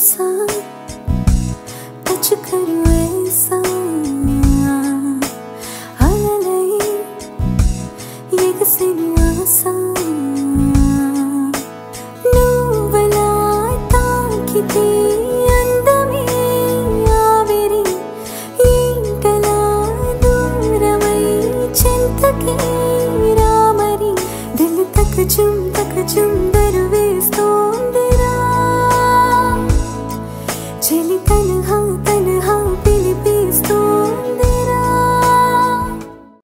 esa, achucaru esa, alalai, yegasenu asa. నువ్వెలా తాకితే అందమే ఆవిరి ఇంకలా దూరమై చింతకి రామరి దిల్ తక చుం తక చుం 千里才能好。